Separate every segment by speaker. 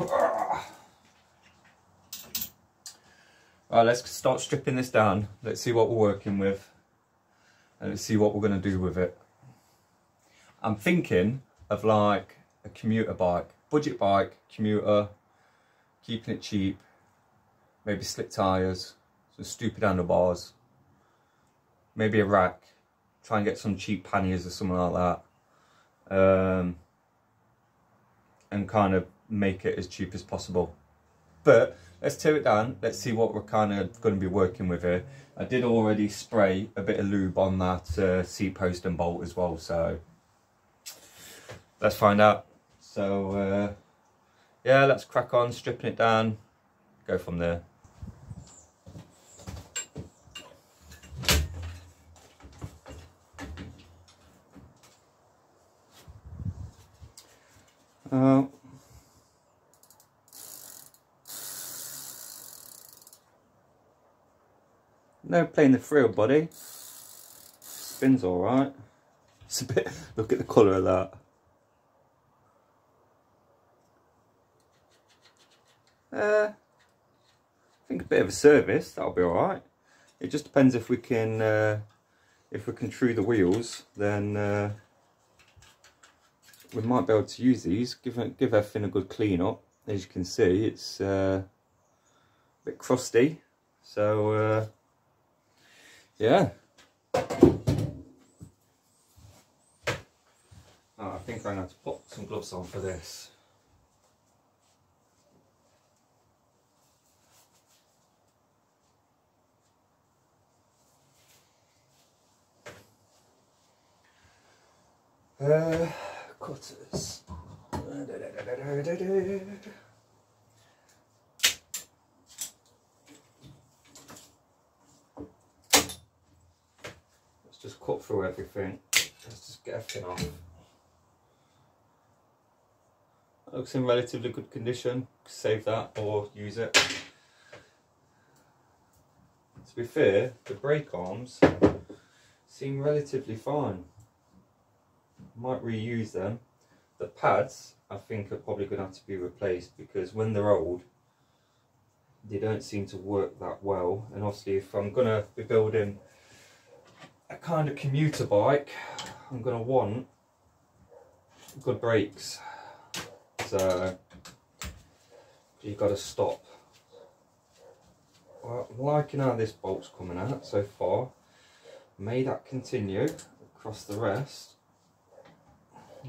Speaker 1: Ah. Right, let's start stripping this down. Let's see what we're working with. And let's see what we're going to do with it. I'm thinking of like a commuter bike. Budget bike, commuter, keeping it cheap. Maybe slick tyres, some stupid handlebars. Maybe a rack. Try and get some cheap panniers or something like that. Um, and kind of make it as cheap as possible. But let's tear it down. Let's see what we're kind of going to be working with here. I did already spray a bit of lube on that uh, seat post and bolt as well. So let's find out. So uh, yeah, let's crack on stripping it down. Go from there. Uh, No playing the frill, buddy. Spins all right. It's a bit. Look at the colour of that. Uh, I think a bit of a service. That'll be all right. It just depends if we can, uh, if we can true the wheels, then uh, we might be able to use these. Give give everything a good clean up. As you can see, it's uh, a bit crusty. So uh, yeah. Oh, I think I'm going to put some gloves on for this. Uh, cutters. Let's just cut through everything. Let's just get everything off. It looks in relatively good condition. Save that or use it. To be fair, the brake arms seem relatively fine. Might reuse them. The pads, I think, are probably going to have to be replaced because when they're old, they don't seem to work that well. And obviously, if I'm going to be building a kind of commuter bike, I'm going to want good brakes. So you've got to stop. Well, I'm liking how this bolt's coming out so far. May that continue across the rest.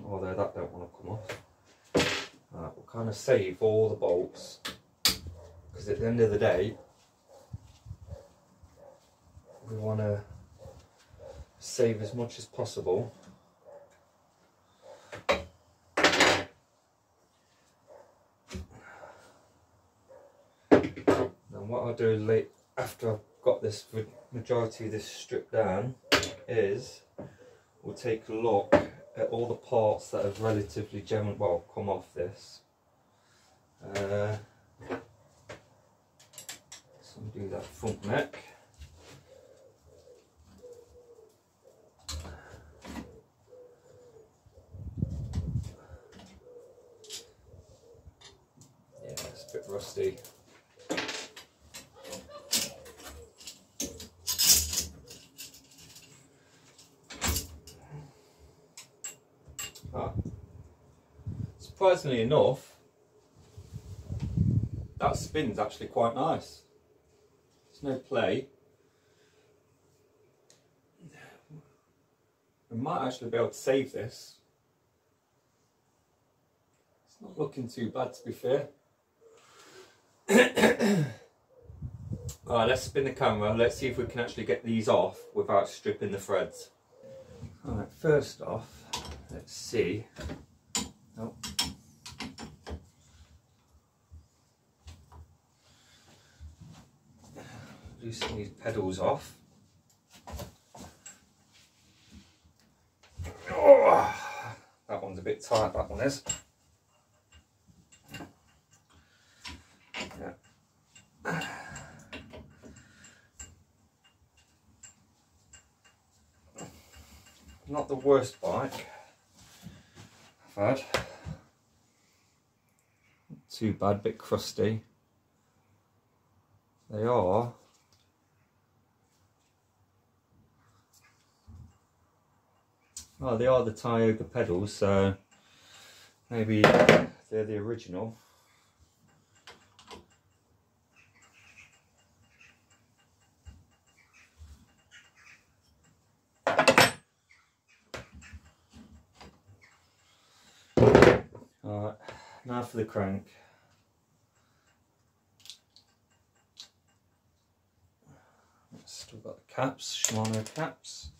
Speaker 1: Although that don't want to come off. Right, we'll kind of save all the bolts because at the end of the day we want to save as much as possible. Now what I'll do late after I've got this majority of this stripped down is we'll take a look at all the parts that have relatively general well come off this. Uh, so do that front neck. rusty. Ah. Surprisingly enough, that spin's actually quite nice. There's no play. We might actually be able to save this. It's not looking too bad to be fair. Alright, let's spin the camera. Let's see if we can actually get these off without stripping the threads. Alright, first off, let's see. Oh. Loosen these pedals off. Oh, that one's a bit tight, that one is. not the worst bike I've had. Too bad, bit crusty. They are Oh, they are the Tioga pedals, so maybe they're the original. Alright, now for the crank. Still got the caps, Shimano caps.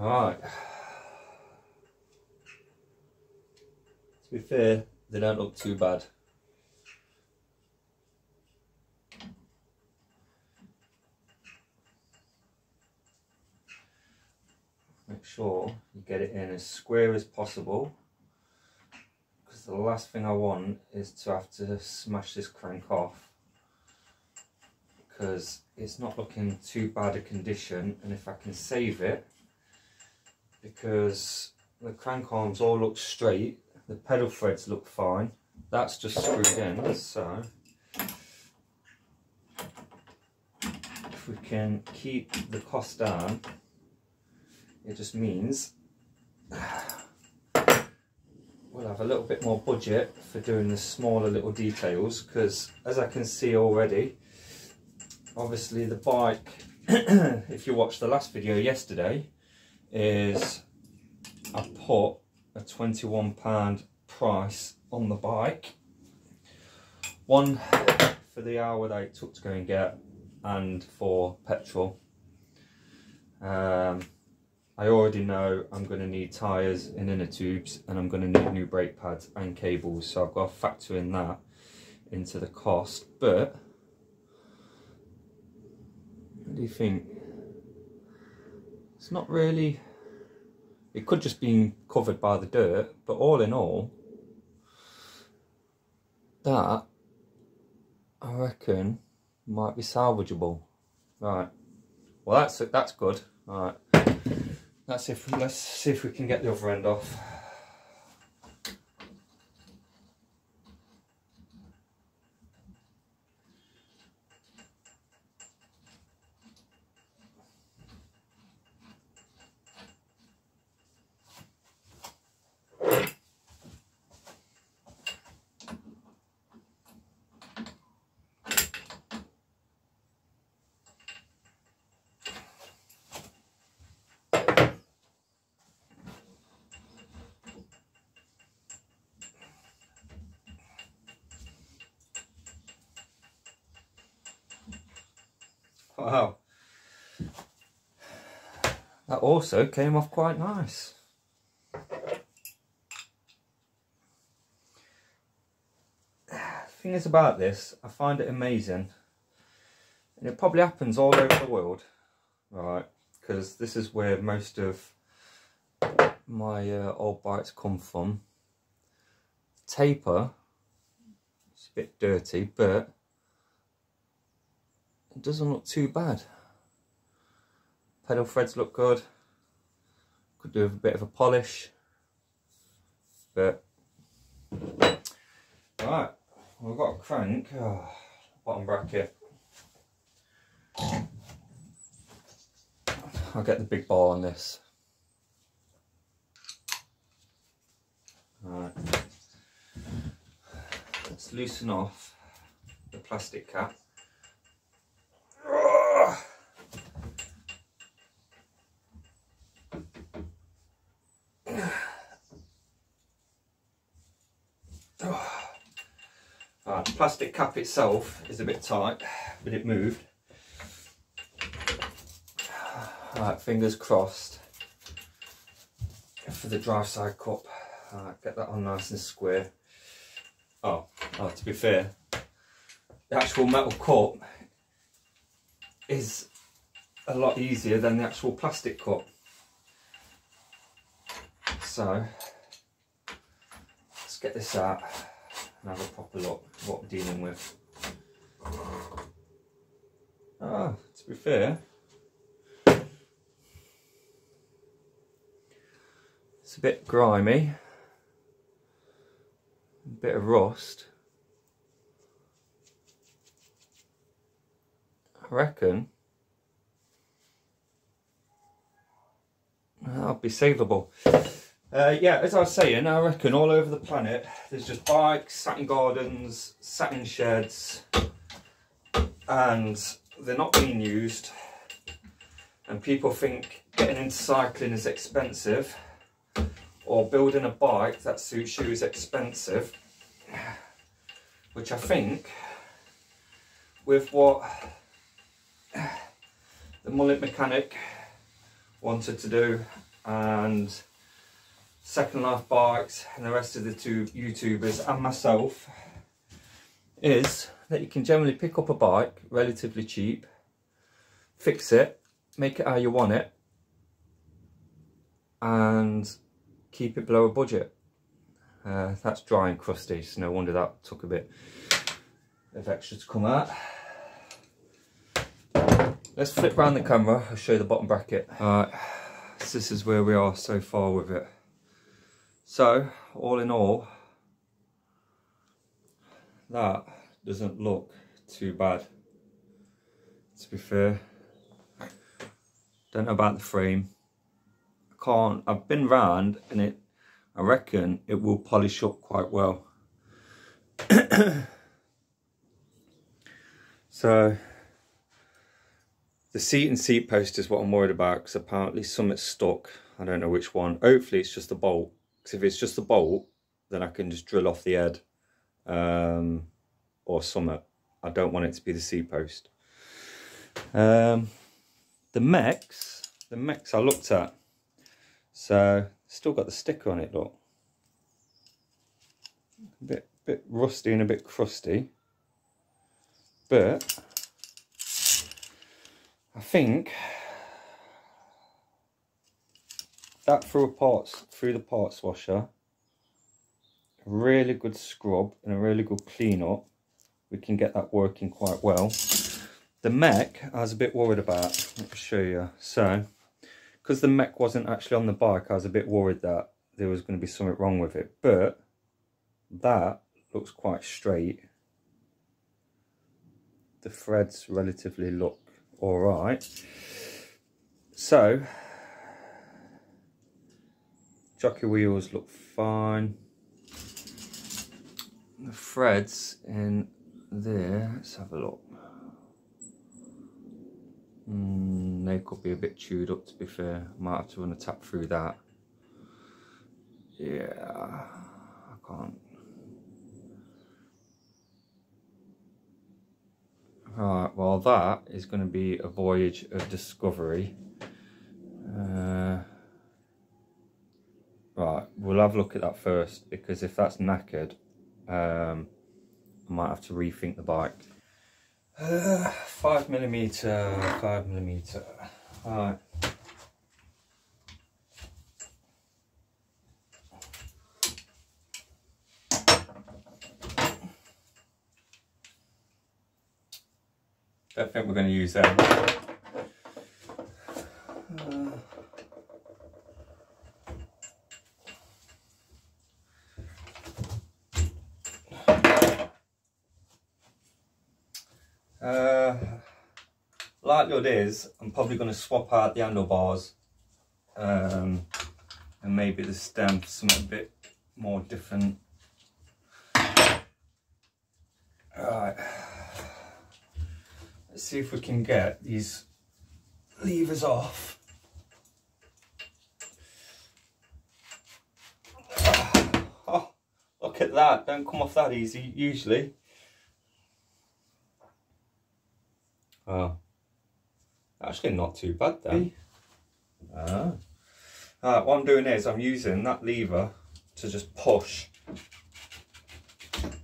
Speaker 1: Alright. To be fair, they don't look too bad. Make sure you get it in as square as possible because the last thing I want is to have to smash this crank off because it's not looking too bad a condition and if I can save it because the crank arms all look straight, the pedal threads look fine, that's just screwed in, so. If we can keep the cost down, it just means we'll have a little bit more budget for doing the smaller little details because as I can see already, obviously the bike, if you watched the last video yesterday, is I put a £21 price on the bike. One for the hour that it took to go and get and for petrol. Um, I already know I'm going to need tyres and inner tubes and I'm going to need new brake pads and cables so I've got to factor in that into the cost but what do you think? It's not really, it could just be covered by the dirt, but all in all, that I reckon might be salvageable. Right. Well, that's that's good. All right. See if let's see if we can get the other end off. Wow. That also came off quite nice. Thing is about this, I find it amazing. And it probably happens all over the world. Right, because this is where most of my uh, old bikes come from. Taper, it's a bit dirty, but it doesn't look too bad. Pedal threads look good. Could do with a bit of a polish. But right, we've got a crank, oh, bottom bracket. I'll get the big ball on this. Alright. Let's loosen off the plastic cap. Plastic cap itself is a bit tight, but it moved. Right, fingers crossed for the drive side cup. Get that on nice and square. Oh, oh, to be fair, the actual metal cup is a lot easier than the actual plastic cup. So, let's get this out and have a proper look what we're dealing with. Ah, to be fair, it's a bit grimy, a bit of rust. I reckon that'll be savable. Uh, yeah, as I was saying, I reckon all over the planet there's just bikes, sat in gardens, sat in sheds, and they're not being used. And people think getting into cycling is expensive, or building a bike that suits you is expensive, which I think with what the mullet mechanic wanted to do and Second Life Bikes and the rest of the two YouTubers and myself is that you can generally pick up a bike relatively cheap, fix it, make it how you want it and keep it below a budget. Uh, that's dry and crusty, so no wonder that took a bit of extra to come out. Let's flip around the camera, I'll show you the bottom bracket. Alright, so this is where we are so far with it. So, all in all, that doesn't look too bad, to be fair. Don't know about the frame. I can't, I've been round and it, I reckon it will polish up quite well. so, the seat and seat post is what I'm worried about because apparently something's stuck. I don't know which one. Hopefully it's just a bolt if it's just the bolt, then I can just drill off the head um, or summit. I don't want it to be the seat post. Um, the mechs, the mechs I looked at, so still got the sticker on it, look. A bit, bit rusty and a bit crusty. But I think that through a parts through the parts washer. A really good scrub and a really good clean up we can get that working quite well. The mech I was a bit worried about. Let me show you. So because the mech wasn't actually on the bike I was a bit worried that there was going to be something wrong with it. But that looks quite straight. The threads relatively look all right. So Jockey wheels look fine. The threads in there, let's have a look. Mm, they could be a bit chewed up to be fair. Might have to run a tap through that. Yeah, I can't. Right, well that is going to be a voyage of discovery. Uh, Right, we'll have a look at that first because if that's knackered, um, I might have to rethink the bike. Uh, five millimeter, five millimeter. All right. Don't think we're going to use that. likelihood is I'm probably going to swap out the handlebars um, and maybe the stem for something a bit more different. Alright, let's see if we can get these levers off. Ah, oh, look at that, don't come off that easy, usually. Oh actually not too bad then. Ah. Alright, what I'm doing is I'm using that lever to just push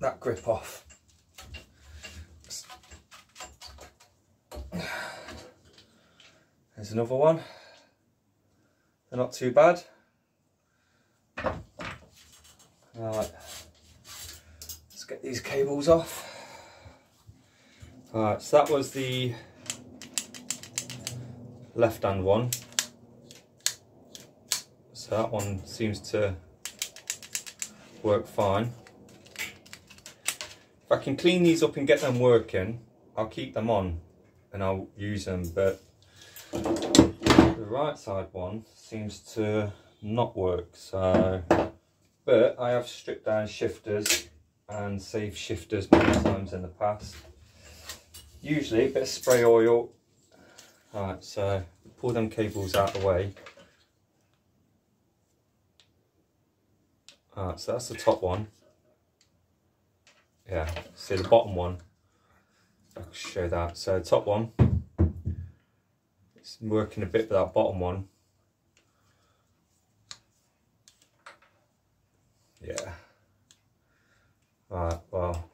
Speaker 1: that grip off. There's another one. They're not too bad. Right, let's get these cables off. Alright, so that was the left hand one. So that one seems to work fine. If I can clean these up and get them working, I'll keep them on and I'll use them, but the right side one seems to not work, so, but I have stripped down shifters and saved shifters many times in the past. Usually a bit of spray oil. Alright, so pull them cables out of the way. Alright, so that's the top one. Yeah, see the bottom one. I can show that. So top one, it's working a bit with that bottom one. Yeah. Right, well.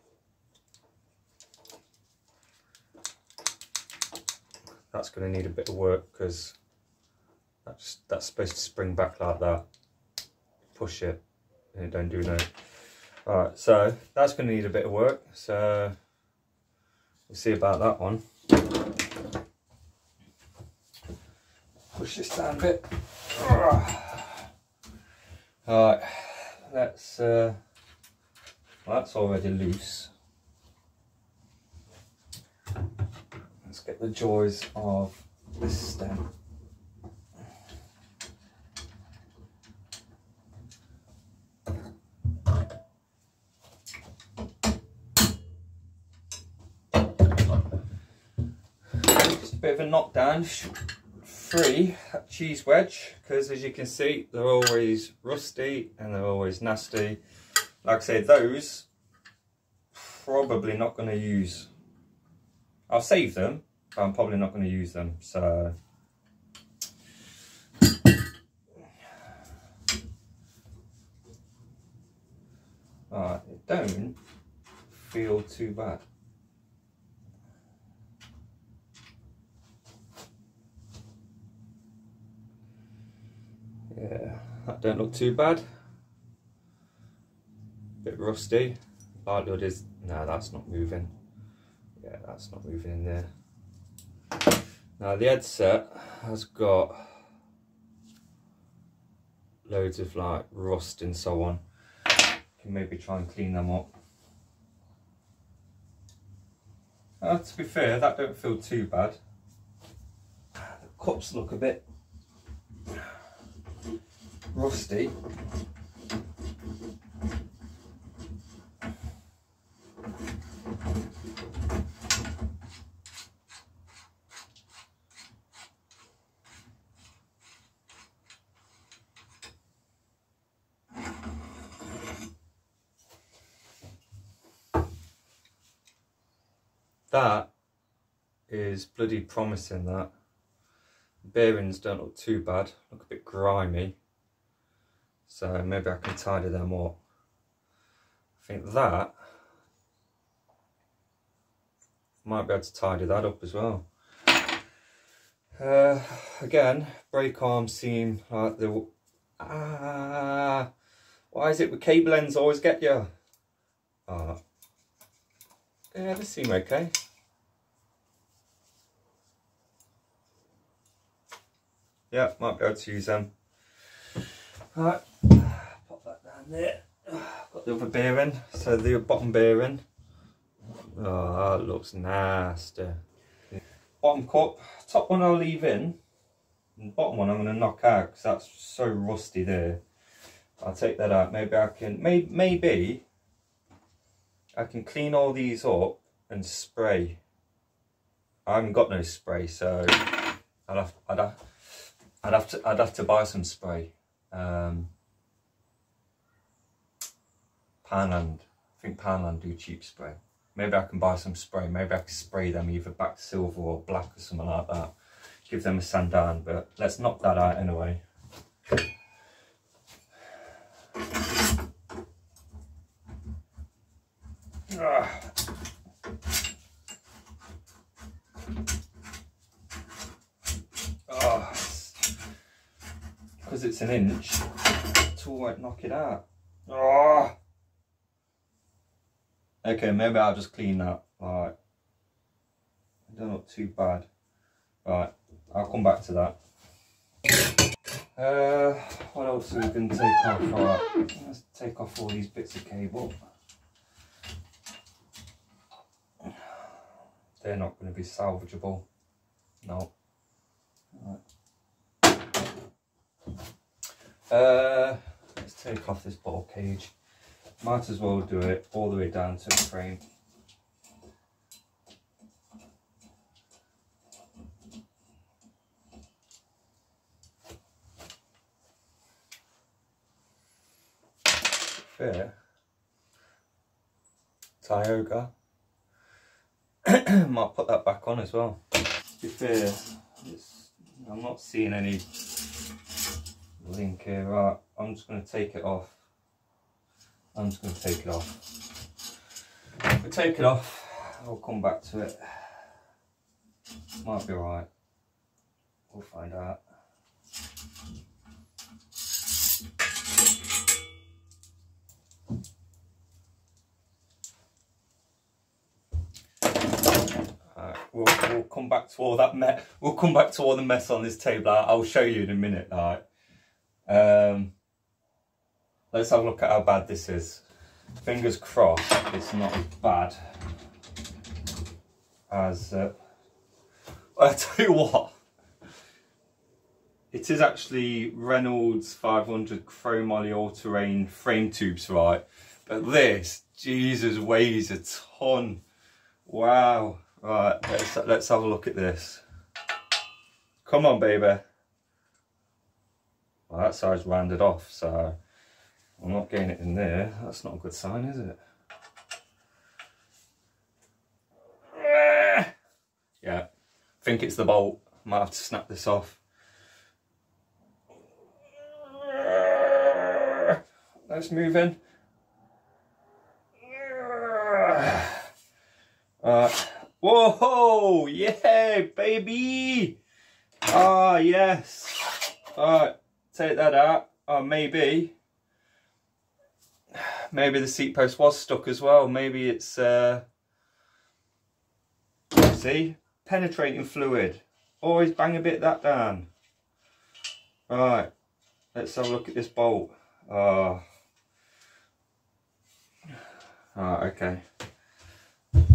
Speaker 1: That's going to need a bit of work because that's, that's supposed to spring back like that. Push it and it don't do no. Alright, so that's going to need a bit of work. So we'll see about that one. Push this down a bit. Alright, let's, uh, well, that's already loose. Let's get the joys of this stem. Just a bit of a knockdown. Free cheese wedge because as you can see they're always rusty and they're always nasty. Like I said those probably not going to use. I'll save them but I'm probably not going to use them so Alright, it don't feel too bad Yeah, that don't look too bad. Bit rusty. Likelihood is, no, that's not moving. Yeah, that's not moving in there. Now the headset has got loads of like rust and so on. Can maybe try and clean them up. Uh, to be fair, that don't feel too bad. The cups look a bit rusty. That is bloody promising that. Bearings don't look too bad, look a bit grimy. So maybe I can tidy them up. I think that might be able to tidy that up as well. Uh, again, brake arms seem like the ah. Why is it with cable ends always get you? Ah, yeah, they seem okay. Yeah, might be able to use them. Alright, pop that down there. Got the other bearing, so the bottom bearing. Oh, ah, that looks nasty. Bottom cup, top one I'll leave in. And bottom one I'm going to knock out because that's so rusty there. I'll take that out. Maybe I can, may, maybe I can clean all these up and spray. I haven't got no spray, so I'd have, I'd have, I'd have to, I'd have to buy some spray um. I think Poundland do cheap spray. Maybe I can buy some spray. Maybe I can spray them either back silver or black or something like that. Give them a sand down, but let's knock that out anyway. Ah. Ah. Because it's an inch, tool won't knock it out. Oh. Okay, maybe I'll just clean that. Right. Don't look too bad. Right, I'll come back to that. Uh, what else are we going to take off? Right, let's take off all these bits of cable. They're not going to be salvageable. No. Right. Uh, let's take off this ball cage. Might as well do it all the way down to the frame. Fair. Tioga. Might put that back on as well. To be fair, I'm not seeing any link here. Right, I'm just going to take it off. I'm just going to take it off. we take it off, I'll come back to it. Might be alright. We'll find out. We'll, we'll come back to all that mess. We'll come back to all the mess on this table. I'll show you in a minute. Right. Um, let's have a look at how bad this is. Fingers crossed it's not as bad as... Uh, I tell you what, it is actually Reynolds 500 Chrome chromoly all-terrain frame tubes, right? But this, Jesus, weighs a ton. Wow. Right, let's, let's have a look at this. Come on, baby. Well, that side's rounded off, so I'm not getting it in there. That's not a good sign, is it? Yeah, I think it's the bolt. Might have to snap this off. Let's move in. Right. Whoa, yeah, baby. Ah, yes. All right, take that out. Oh, maybe. Maybe the seat post was stuck as well. Maybe it's, uh, see, penetrating fluid. Always bang a bit that down. All right, let's have a look at this bolt. Oh. All right, okay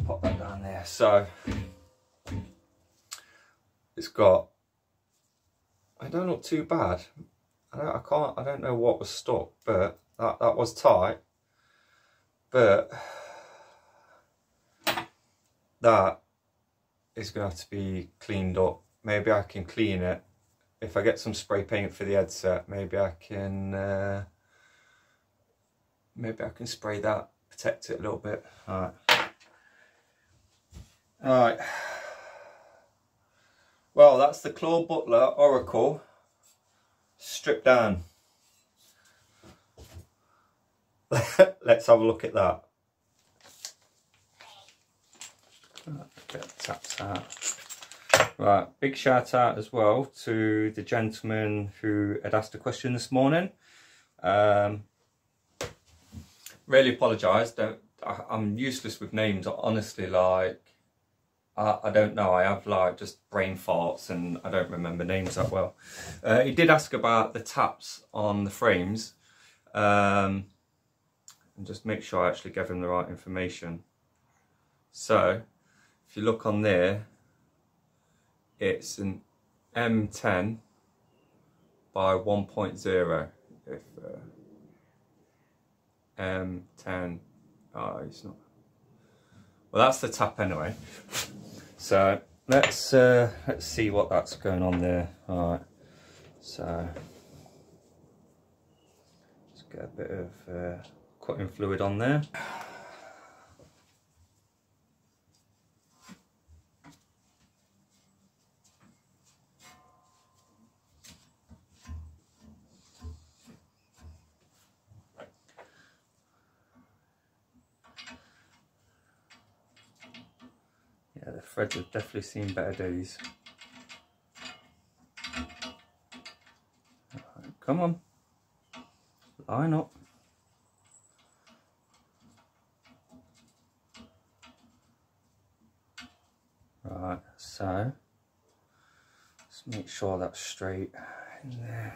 Speaker 1: pop that down there. So it's got, I don't look too bad. I, don't, I can't, I don't know what was stuck, but that, that was tight. But that is going to have to be cleaned up. Maybe I can clean it. If I get some spray paint for the headset, maybe I can, uh, maybe I can spray that, protect it a little bit. All right. Alright. Well, that's the Claud Butler Oracle stripped down. Let's have a look at that. Taps out. Right, big shout out as well to the gentleman who had asked a question this morning. Um, really apologise. I'm useless with names. Honestly, like I, don't know, I have like just brain farts and I don't remember names that well. Uh, he did ask about the taps on the frames um, and just make sure I actually gave him the right information. So if you look on there, it's an M10 by 1.0 if uh, M10 oh it's not well that's the tap anyway so let's uh, let's see what that's going on there. All right. So let's get a bit of uh, cutting fluid on there. Threads have definitely seen better days. Come on. Line up. Right, so let's make sure that's straight in there.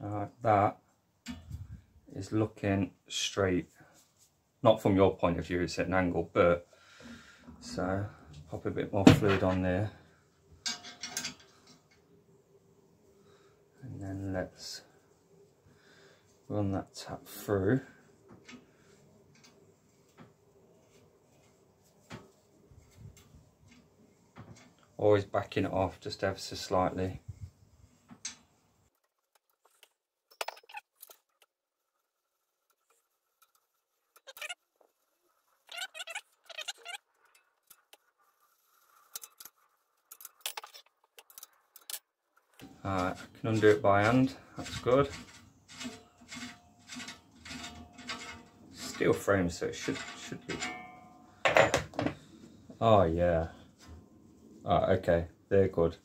Speaker 1: Like that is looking straight. Not from your point of view, it's at an angle, but so pop a bit more fluid on there. And then let's run that tap through. Always backing it off just ever so slightly. Undo it by hand, that's good. Steel frame, so it should should be. Oh yeah. Ah, okay, they're good.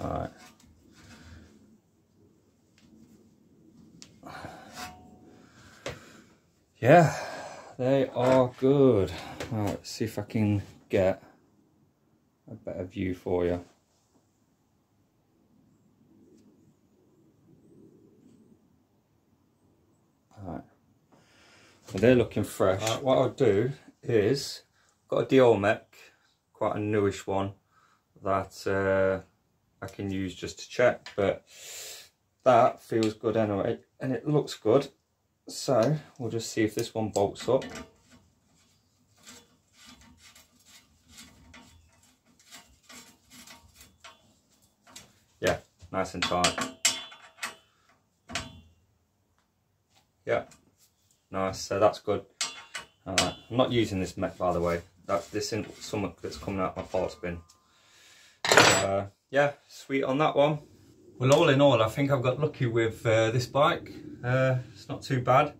Speaker 1: Alright. Yeah, they are good. Alright, see if I can get a better view for you. They're looking fresh. Uh, what I'll do is, got a Deore quite a newish one, that uh, I can use just to check, but that feels good anyway, and it looks good. So, we'll just see if this one bolts up. Yeah, nice and tight. Yeah, Nice, so that's good. I'm not using this mech by the way. that's this isn't something that's coming out my parts bin. Uh, yeah, sweet on that one. Well, all in all, I think I've got lucky with uh, this bike. Uh, it's not too bad.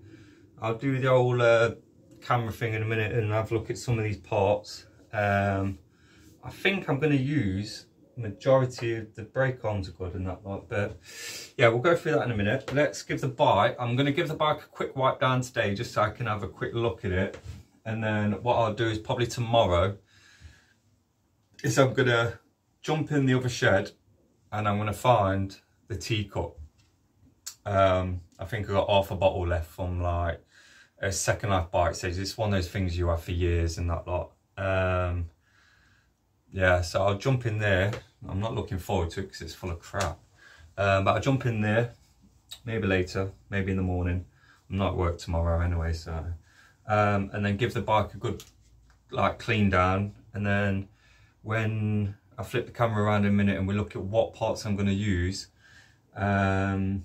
Speaker 1: I'll do the old uh, camera thing in a minute and have a look at some of these parts. Um, I think I'm going to use majority of the brake arms are good and that lot but yeah we'll go through that in a minute. Let's give the bike i'm going to give the bike a quick wipe down today just so i can have a quick look at it. And then what i'll do is probably tomorrow is i'm to jump in the other shed and i'm to find the teacup. Um i think i got half a bottle left from like a second life bike says it's one of those things you have for years and that lot. Um yeah, so I'll jump in there. I'm not looking forward to it because it's full of crap. Um, but I'll jump in there, maybe later, maybe in the morning. I'm not at work tomorrow anyway, so. Um, and then give the bike a good like clean down. And then when I flip the camera around in a minute and we look at what parts I'm going to use, um,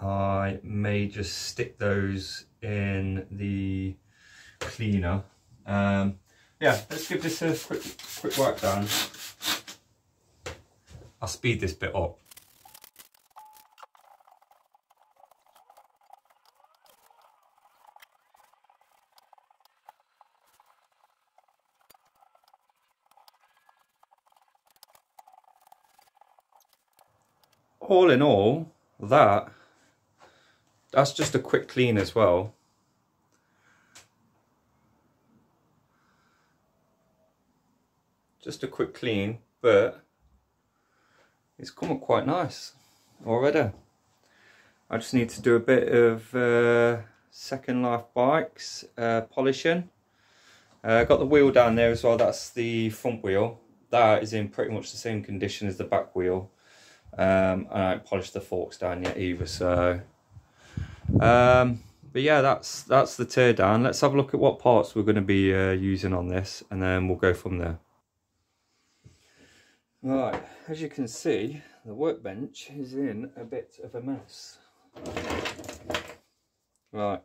Speaker 1: I may just stick those in the cleaner. Um, yeah, let's give this a quick, quick work down. I'll speed this bit up. all in all, that, that's just a quick clean as well. Just a quick clean but it's come up quite nice already. I just need to do a bit of uh, second life bikes uh, polishing. Uh, got the wheel down there as well that's the front wheel. That is in pretty much the same condition as the back wheel. Um, and I haven't polished the forks down yet either so um, but yeah that's that's the tear down let's have a look at what parts we're going to be uh, using on this and then we'll go from there Right, as you can see, the workbench is in a bit of a mess. Right,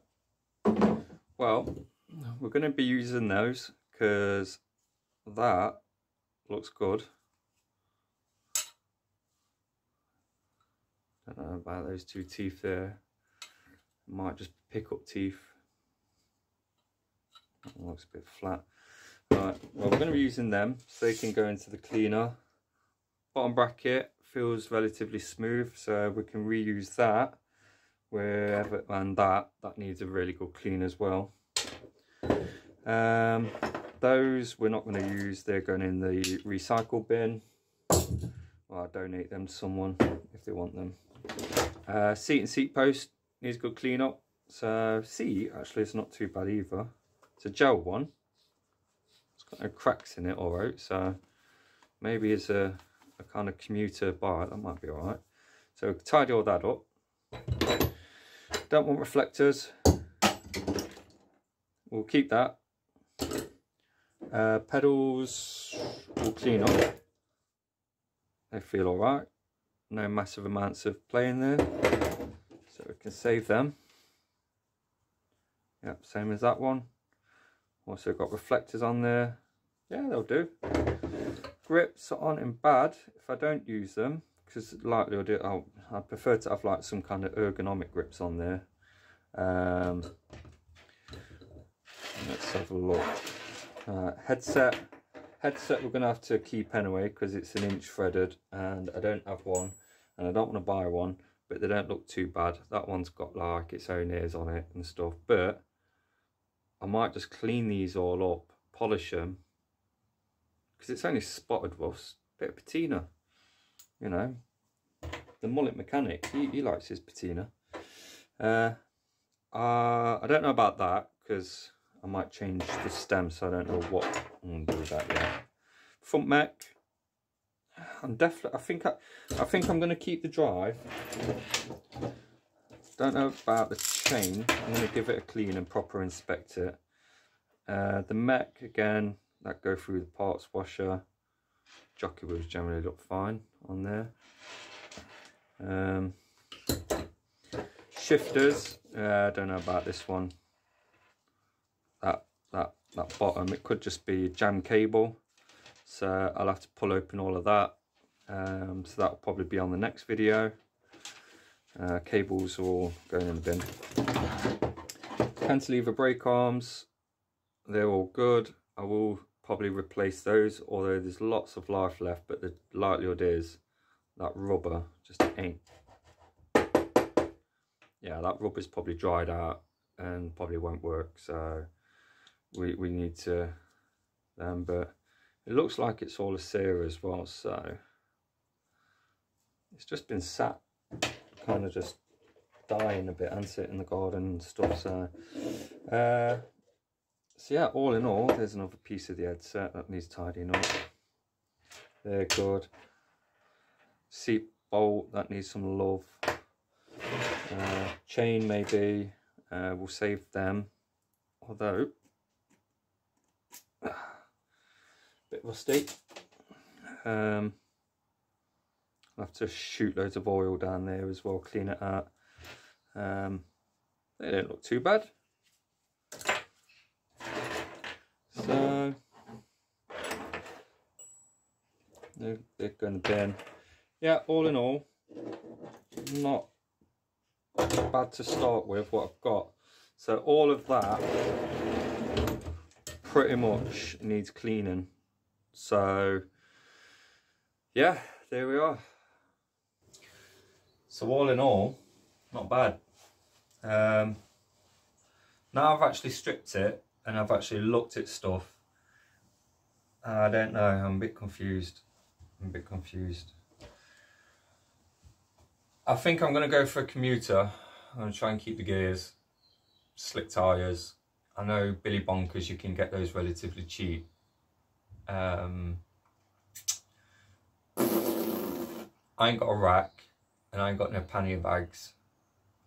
Speaker 1: well, we're going to be using those because that looks good. Don't know about those two teeth there. Might just pick up teeth. That looks a bit flat. Right, well we're going to be using them so they can go into the cleaner. Bottom bracket feels relatively smooth so we can reuse that wherever and that that needs a really good clean as well. Um, those we're not going to use, they're going in the recycle bin. Well, I'll donate them to someone if they want them. Uh, seat and seat post needs good clean up. So seat, actually it's not too bad either. It's a gel one. It's got no cracks in it alright, so maybe it's a, a kind of commuter bike, that might be alright. So tidy all that up. Don't want reflectors. We'll keep that uh, pedals will clean up. They feel alright. No massive amounts of play in there. So we can save them. Yep, same as that one. Also got reflectors on there. Yeah, they'll do. Grips aren't in bad if I don't use them. Because likely I'll do, I'll, I prefer to have like some kind of ergonomic grips on there. Um, let's have a look. Uh, headset. Headset we're to have to keep anyway because it's an inch threaded and I don't have one and I don't want to buy one but they don't look too bad. That one's got like its own ears on it and stuff but I might just clean these all up, polish them because it's only spotted rust, bit of patina, you know. The mullet mechanic, he, he likes his patina. Uh, uh, I don't know about that because I might change the stem so I don't know what I'm going to do that yet. Front mech. I'm definitely I think I I think I'm gonna keep the drive. Don't know about the chain. I'm gonna give it a clean and proper inspect it. Uh, the mech again, that go through the parts washer. Jockey wheels generally look fine on there. Um, shifters, uh, I don't know about this one. That that that bottom it could just be a jam cable. So I'll have to pull open all of that. Um, so that'll probably be on the next video. Uh, cables all going in the bin. Cantilever brake arms they're all good. I will probably replace those although there's lots of life left but the likelihood is that rubber just ain't yeah that rubber's probably dried out and probably won't work so we, we need to um, but it looks like it's all a Acera as well so it's just been sat kind of just dying a bit and sit in the garden and stuff so uh, so yeah all in all there's another piece of the headset that needs tidying up they're good seat bolt that needs some love uh, chain maybe uh, we'll save them although bit rusty. Um, I'll have to shoot loads of oil down there as well, clean it out. Um, they don't look too bad. So, they're, they're going to bin. Yeah, all in all, not bad to start with what I've got. So all of that pretty much needs cleaning. So yeah, there we are. So all in all, not bad. Um, now I've actually stripped it and I've actually looked at stuff. I don't know, I'm a bit confused. I'm a bit confused. I think I'm going to go for a commuter. I'm going to try and keep the gears, slick tyres, I know Billy Bonkers, you can get those relatively cheap. Um, I ain't got a rack and I ain't got no pannier bags.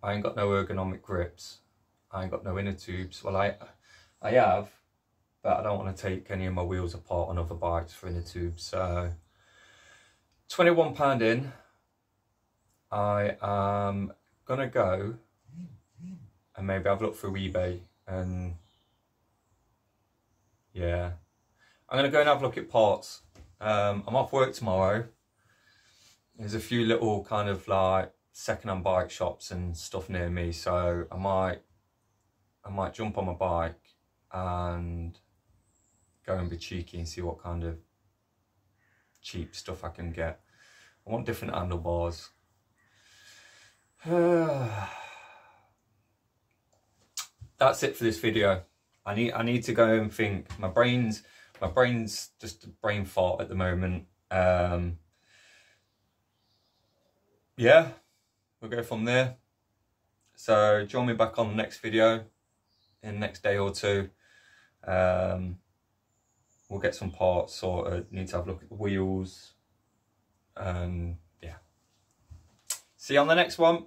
Speaker 1: I ain't got no ergonomic grips. I ain't got no inner tubes. Well, I, I have, but I don't want to take any of my wheels apart on other bikes for inner tubes. So, £21 in, I am gonna go and maybe I've looked through eBay and yeah. I'm going to go and have a look at parts. Um, I'm off work tomorrow. There's a few little kind of like second-hand bike shops and stuff near me, so I might I might jump on my bike and go and be cheeky and see what kind of cheap stuff I can get. I want different handlebars. That's it for this video. I need I need to go and think. My brain's my brain's just a brain fart at the moment. Um, yeah, we'll go from there. So join me back on the next video in the next day or two. Um, we'll get some parts sorted. Need to have a look at the wheels. And yeah. See you on the next one.